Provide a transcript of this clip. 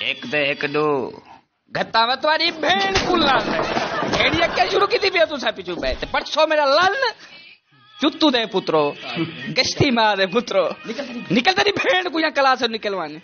एक दे एक दो। गत्ता तुम्हारी भेड़ कुल्ला भेड़िया क्या शुरू की थी तू सा पिछू बैठ परसों मेरा लाल चुत्तू दे पुत्रो गश्ती मार दे पुत्रो। निकल तेरी भेड़ को यहाँ कला से निकलवाने।